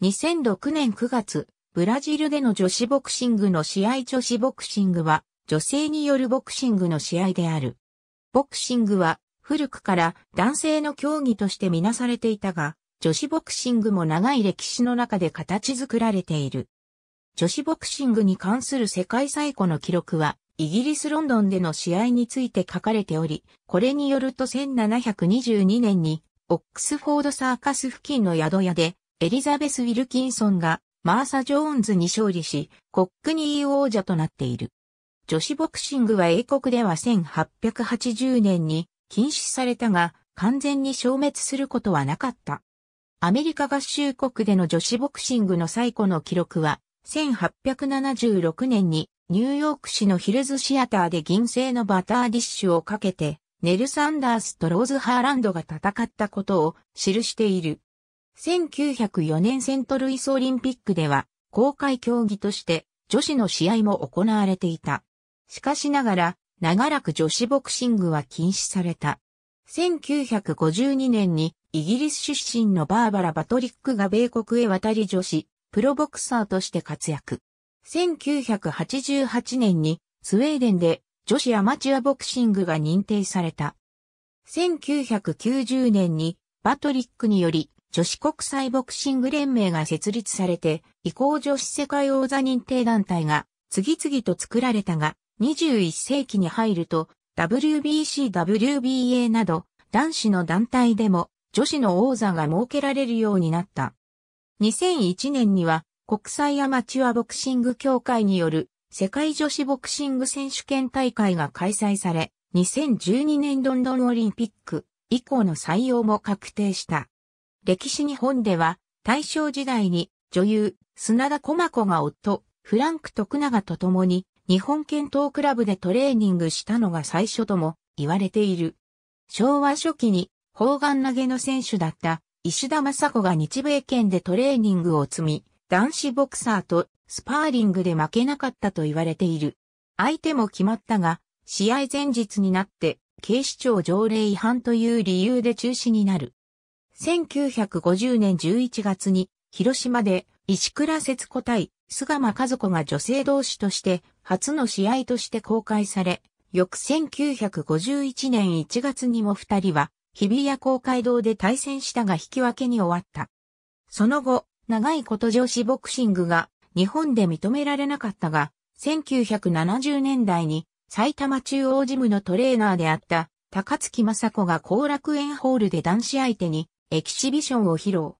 2006年9月、ブラジルでの女子ボクシングの試合女子ボクシングは女性によるボクシングの試合である。ボクシングは古くから男性の競技としてみなされていたが、女子ボクシングも長い歴史の中で形作られている。女子ボクシングに関する世界最古の記録は、イギリス・ロンドンでの試合について書かれており、これによると1722年に、オックスフォードサーカス付近の宿屋で、エリザベス・ウィルキンソンがマーサ・ジョーンズに勝利し、コックニー王者となっている。女子ボクシングは英国では1880年に禁止されたが、完全に消滅することはなかった。アメリカ合衆国での女子ボクシングの最古の記録は、1876年にニューヨーク市のヒルズシアターで銀製のバターディッシュをかけて、ネル・サンダースとローズ・ハーランドが戦ったことを記している。1904年セントルイスオリンピックでは公開競技として女子の試合も行われていた。しかしながら長らく女子ボクシングは禁止された。1952年にイギリス出身のバーバラ・バトリックが米国へ渡り女子、プロボクサーとして活躍。1988年にスウェーデンで女子アマチュアボクシングが認定された。1990年にバトリックにより女子国際ボクシング連盟が設立されて、移行女子世界王座認定団体が次々と作られたが、21世紀に入ると WBC、WBA など男子の団体でも女子の王座が設けられるようになった。2001年には国際アマチュアボクシング協会による世界女子ボクシング選手権大会が開催され、2012年ロンドンオリンピック以降の採用も確定した。歴史日本では、大正時代に女優、砂田駒子が夫、フランク徳永と共に日本剣闘クラブでトレーニングしたのが最初とも言われている。昭和初期に砲丸投げの選手だった石田正子が日米県でトレーニングを積み、男子ボクサーとスパーリングで負けなかったと言われている。相手も決まったが、試合前日になって警視庁条例違反という理由で中止になる。1950年11月に広島で石倉節子対菅間和子が女性同士として初の試合として公開され、翌1951年1月にも二人は日比谷公会堂で対戦したが引き分けに終わった。その後、長いこと女子ボクシングが日本で認められなかったが、1970年代に埼玉中央ジムのトレーナーであった高槻雅子が後楽園ホールで男子相手にエキシビションを披露。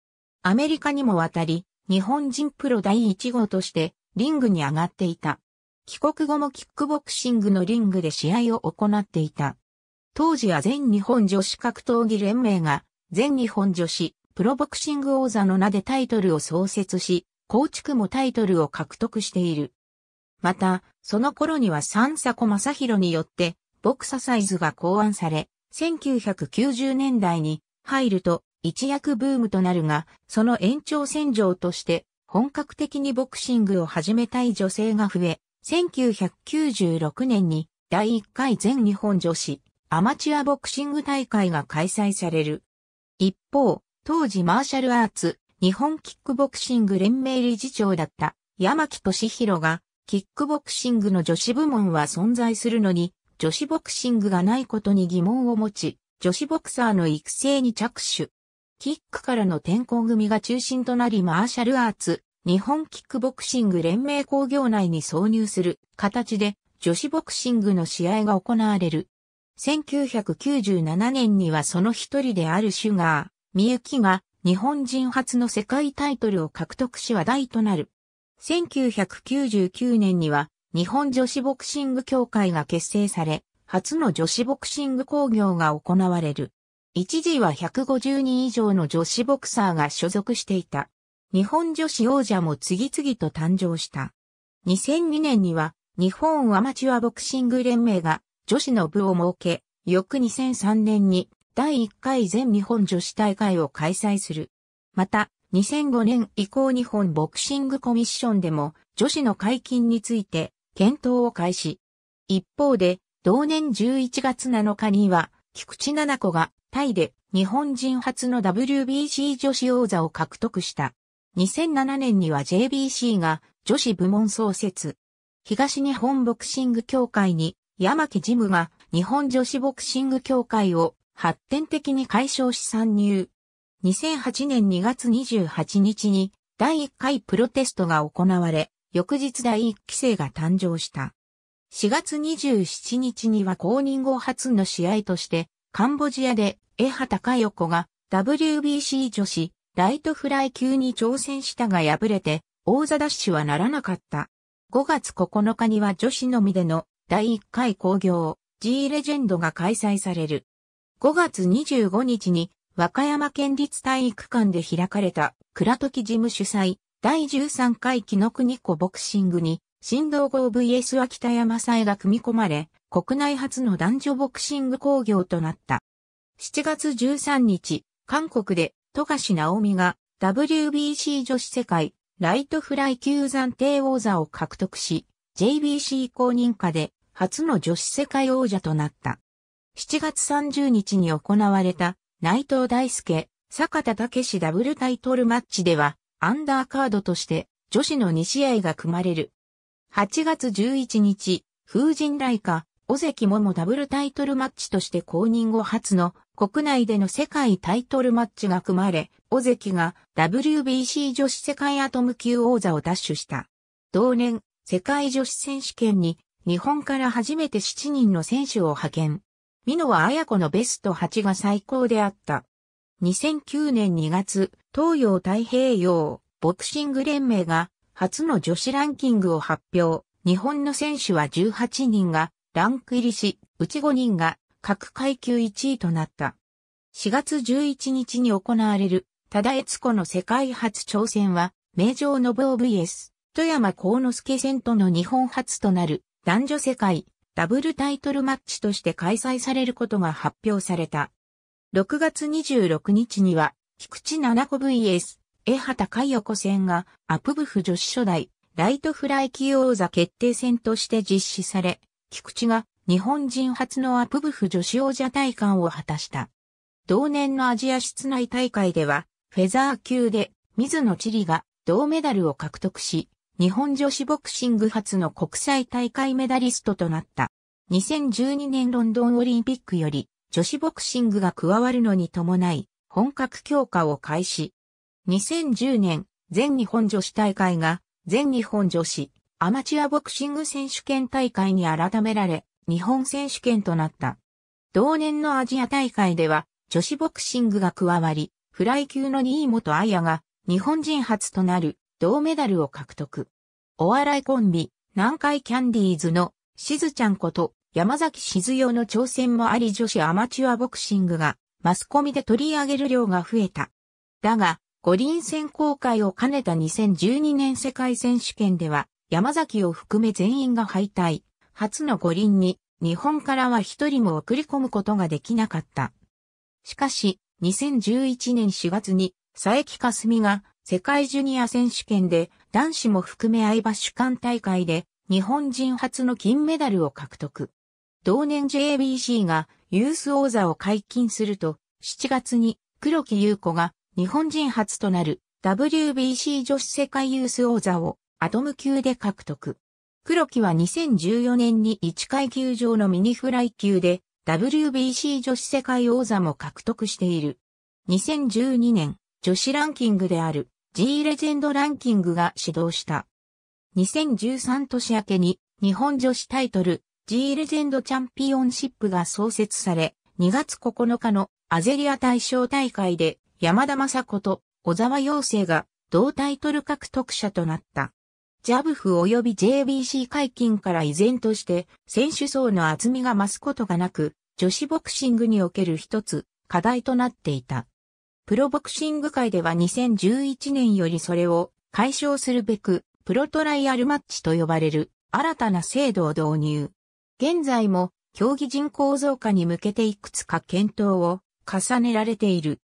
アメリカにも渡り、日本人プロ第1号としてリングに上がっていた。帰国後もキックボクシングのリングで試合を行っていた。当時は全日本女子格闘技連盟が全日本女子プロボクシング王座の名でタイトルを創設し、構築もタイトルを獲得している。また、その頃には三佐正宏によってボクササイズが考案され、1990年代に入ると一躍ブームとなるが、その延長線上として本格的にボクシングを始めたい女性が増え、1996年に第1回全日本女子アマチュアボクシング大会が開催される。一方、当時マーシャルアーツ日本キックボクシング連盟理事長だった山木俊弘がキックボクシングの女子部門は存在するのに女子ボクシングがないことに疑問を持ち、女子ボクサーの育成に着手。キックからの転校組が中心となりマーシャルアーツ、日本キックボクシング連盟工業内に挿入する形で女子ボクシングの試合が行われる。1997年にはその一人であるシュガー、ミユキが日本人初の世界タイトルを獲得し話題となる。1999年には日本女子ボクシング協会が結成され、初の女子ボクシング工業が行われる。一時は150人以上の女子ボクサーが所属していた。日本女子王者も次々と誕生した。2002年には日本アマチュアボクシング連盟が女子の部を設け、翌2003年に第1回全日本女子大会を開催する。また、2005年以降日本ボクシングコミッションでも女子の解禁について検討を開始。一方で、同年11月7日には、菊池七子がタイで日本人初の WBC 女子王座を獲得した。2007年には JBC が女子部門創設。東日本ボクシング協会に山木ジムが日本女子ボクシング協会を発展的に解消し参入。2008年2月28日に第1回プロテストが行われ、翌日第1期生が誕生した。4月27日には公認後初の試合として、カンボジアで江畑佳代子が WBC 女子ライトフライ級に挑戦したが敗れて、王座ダッシュはならなかった。5月9日には女子のみでの第1回工業 G レジェンドが開催される。5月25日に和歌山県立体育館で開かれた倉時事務主催第13回木の国子ボクシングに新道号 VS 秋田山祭が組み込まれ、国内初の男女ボクシング工業となった。7月13日、韓国で富樫直美が WBC 女子世界ライトフライ級暫定王座を獲得し、JBC 公認下で初の女子世界王者となった。7月30日に行われた内藤大輔、坂田武史ダブルタイトルマッチではアンダーカードとして女子の2試合が組まれる。8月11日、風神雷下、尾関桃ダブルタイトルマッチとして公認後初の国内での世界タイトルマッチが組まれ、尾関が WBC 女子世界アトム級王座を奪取した。同年、世界女子選手権に日本から初めて7人の選手を派遣。美濃は綾子のベスト8が最高であった。2009年2月、東洋太平洋ボクシング連盟が初の女子ランキングを発表。日本の選手は18人がランク入りし、うち5人が各階級1位となった。4月11日に行われる、多田悦子の世界初挑戦は、名城の VS、富山幸之助戦との日本初となる男女世界ダブルタイトルマッチとして開催されることが発表された。6月26日には、菊池七子 VS、江畑海横戦がアプブフ女子初代ライトフライ級王座決定戦として実施され、菊池が日本人初のアプブフ女子王者体感を果たした。同年のアジア室内大会では、フェザー級で水野千里が銅メダルを獲得し、日本女子ボクシング初の国際大会メダリストとなった。2012年ロンドンオリンピックより女子ボクシングが加わるのに伴い本格強化を開始。2010年、全日本女子大会が、全日本女子アマチュアボクシング選手権大会に改められ、日本選手権となった。同年のアジア大会では、女子ボクシングが加わり、フライ級の新本彩が、日本人初となる銅メダルを獲得。お笑いコンビ、南海キャンディーズのしずちゃんこと山崎しずよの挑戦もあり女子アマチュアボクシングがマスコミで取り上げる量が増えた。だが、五輪選考会を兼ねた2012年世界選手権では、山崎を含め全員が敗退。初の五輪に、日本からは一人も送り込むことができなかった。しかし、2011年4月に、佐伯かすみが、世界ジュニア選手権で、男子も含め相場主管大会で、日本人初の金メダルを獲得。同年 JBC がユース王座を解禁すると、7月に黒木優子が日本人初となる WBC 女子世界ユース王座をアトム級で獲得。黒木は2014年に1階級上のミニフライ級で WBC 女子世界王座も獲得している。2012年、女子ランキングである G レジェンドランキングが始動した。2013年明けに日本女子タイトル G レジェンドチャンピオンシップが創設され、2月9日のアゼリア大賞大会で山田正子と小沢陽生が同タイトル獲得者となった。ジャブフ及び JBC 解禁から依然として選手層の厚みが増すことがなく、女子ボクシングにおける一つ課題となっていた。プロボクシング界では2011年よりそれを解消するべく、プロトライアルマッチと呼ばれる新たな制度を導入。現在も競技人口増加に向けていくつか検討を重ねられている。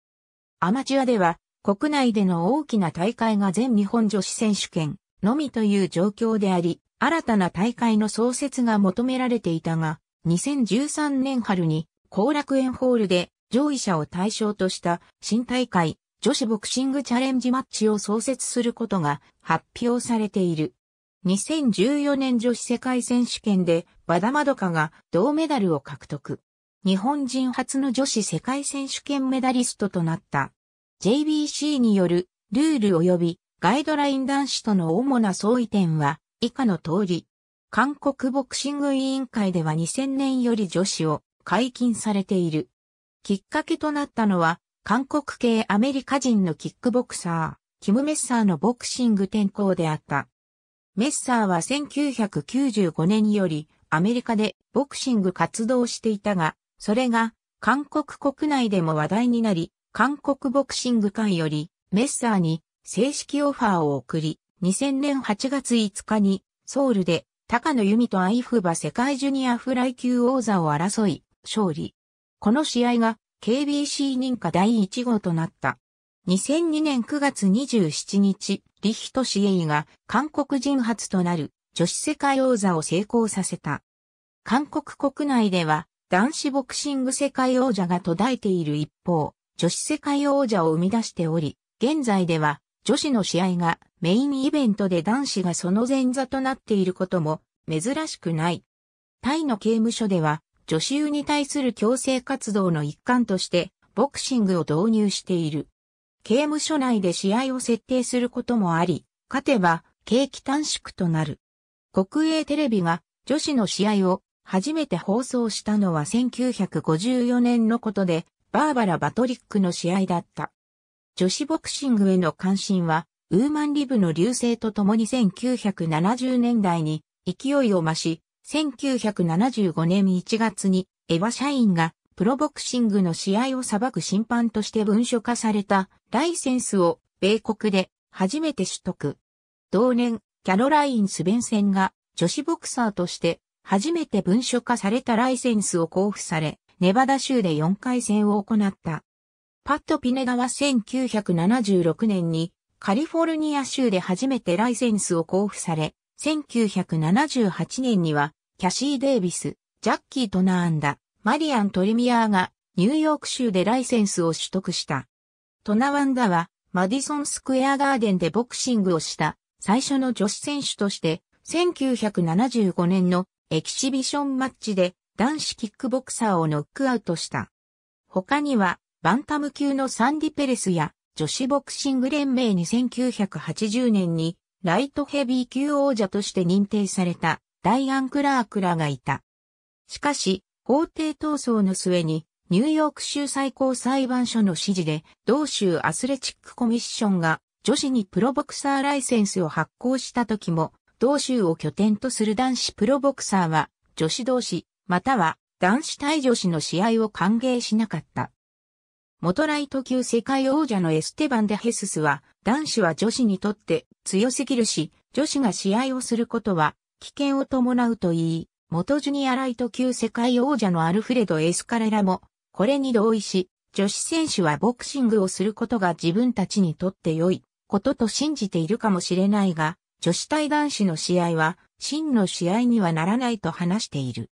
アマチュアでは国内での大きな大会が全日本女子選手権のみという状況であり、新たな大会の創設が求められていたが、2013年春に後楽園ホールで上位者を対象とした新大会女子ボクシングチャレンジマッチを創設することが発表されている。2014年女子世界選手権で和田まどかが銅メダルを獲得。日本人初の女子世界選手権メダリストとなった。JBC によるルール及びガイドライン男子との主な相違点は以下の通り。韓国ボクシング委員会では2000年より女子を解禁されている。きっかけとなったのは韓国系アメリカ人のキックボクサー、キム・メッサーのボクシング転向であった。メッサーは1995年よりアメリカでボクシング活動していたが、それが韓国国内でも話題になり、韓国ボクシング館よりメッサーに正式オファーを送り、2000年8月5日にソウルで高野由美とアイフバ世界ジュニアフライ級王座を争い、勝利。この試合が KBC 認可第1号となった。2002年9月27日、リヒトシエイが韓国人初となる女子世界王座を成功させた。韓国国内では男子ボクシング世界王者が途絶えている一方、女子世界王者を生み出しており、現在では女子の試合がメインイベントで男子がその前座となっていることも珍しくない。タイの刑務所では女子優に対する強制活動の一環として、ボクシングを導入している。刑務所内で試合を設定することもあり、勝てば、刑期短縮となる。国営テレビが女子の試合を初めて放送したのは1954年のことで、バーバラ・バトリックの試合だった。女子ボクシングへの関心は、ウーマンリブの流星とともに1970年代に勢いを増し、1975年1月にエヴァ社員がプロボクシングの試合を裁く審判として文書化されたライセンスを米国で初めて取得。同年、キャロライン・スベンセンが女子ボクサーとして初めて文書化されたライセンスを交付され、ネバダ州で4回戦を行った。パット・ピネダは1976年にカリフォルニア州で初めてライセンスを交付され、1978年にはキャシー・デイビス、ジャッキー・トナーンダ、マリアン・トリミアーがニューヨーク州でライセンスを取得した。トナワンダはマディソン・スクエア・ガーデンでボクシングをした最初の女子選手として1975年のエキシビションマッチで男子キックボクサーをノックアウトした。他にはバンタム級のサンディ・ペレスや女子ボクシング連盟に1980年にライトヘビー級王者として認定されたダイアン・クラークらがいた。しかし、法廷闘争の末に、ニューヨーク州最高裁判所の指示で、同州アスレチックコミッションが女子にプロボクサーライセンスを発行した時も、同州を拠点とする男子プロボクサーは、女子同士、または男子対女子の試合を歓迎しなかった。元ライト級世界王者のエステバン・デ・ヘススは、男子は女子にとって強すぎるし、女子が試合をすることは危険を伴うと言い、元ジュニアライト級世界王者のアルフレド・エスカレラも、これに同意し、女子選手はボクシングをすることが自分たちにとって良いことと信じているかもしれないが、女子対男子の試合は真の試合にはならないと話している。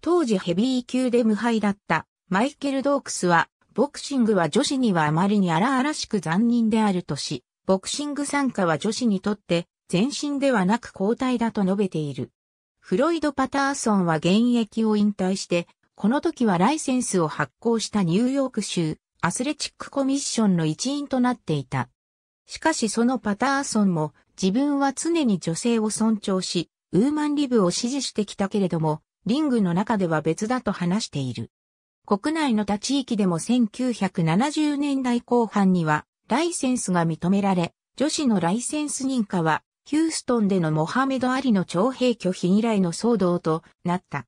当時ヘビー級で無敗だったマイケル・ドークスは、ボクシングは女子にはあまりに荒々しく残忍であるとし、ボクシング参加は女子にとって前進ではなく交代だと述べている。フロイド・パターソンは現役を引退して、この時はライセンスを発行したニューヨーク州アスレチックコミッションの一員となっていた。しかしそのパターソンも自分は常に女性を尊重し、ウーマンリブを支持してきたけれども、リングの中では別だと話している。国内の他地域でも1970年代後半にはライセンスが認められ、女子のライセンス認可はヒューストンでのモハメド・アリの徴兵拒否以来の騒動となった。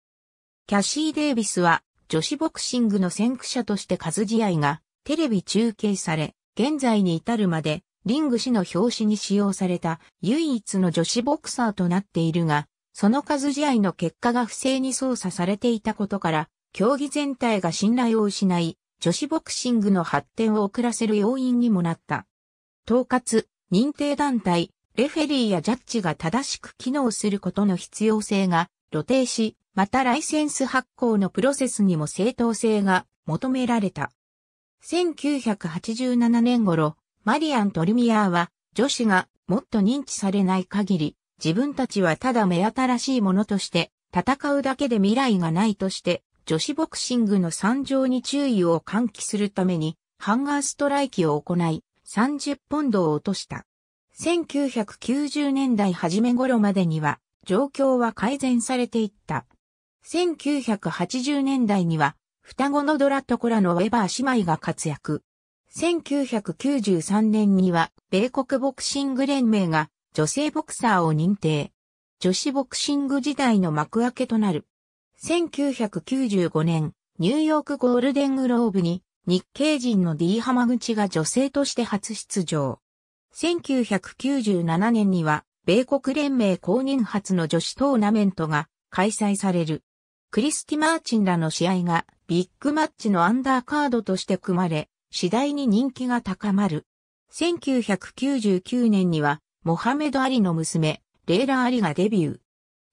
キャシー・デイビスは女子ボクシングの先駆者として数試合がテレビ中継され、現在に至るまでリング氏の表紙に使用された唯一の女子ボクサーとなっているが、その数試合の結果が不正に操作されていたことから、競技全体が信頼を失い、女子ボクシングの発展を遅らせる要因にもなった。統括、認定団体、レフェリーやジャッジが正しく機能することの必要性が露呈し、またライセンス発行のプロセスにも正当性が求められた。1987年頃、マリアン・トルミアーは、女子がもっと認知されない限り、自分たちはただ目新しいものとして、戦うだけで未来がないとして、女子ボクシングの参上に注意を喚起するために、ハンガーストライキを行い、30ポンドを落とした。1990年代初め頃までには、状況は改善されていった。1980年代には、双子のドラットコラのウェバー姉妹が活躍。1993年には、米国ボクシング連盟が女性ボクサーを認定。女子ボクシング時代の幕開けとなる。1995年、ニューヨークゴールデングローブに日系人の D 浜口が女性として初出場。1997年には、米国連盟公認初の女子トーナメントが開催される。クリスティ・マーチンらの試合がビッグマッチのアンダーカードとして組まれ、次第に人気が高まる。1999年には、モハメド・アリの娘、レイラ・アリがデビュー。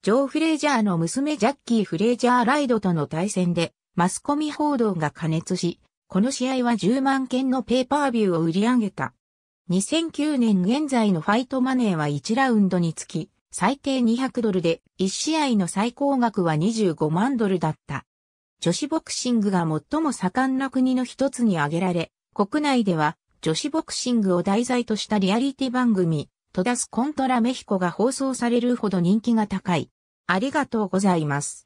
ジョー・フレイジャーの娘ジャッキー・フレイジャー・ライドとの対戦で、マスコミ報道が加熱し、この試合は10万件のペーパービューを売り上げた。2009年現在のファイトマネーは1ラウンドにつき、最低200ドルで、1試合の最高額は25万ドルだった。女子ボクシングが最も盛んな国の一つに挙げられ、国内では女子ボクシングを題材としたリアリティ番組、トダスコントラメヒコが放送されるほど人気が高い。ありがとうございます。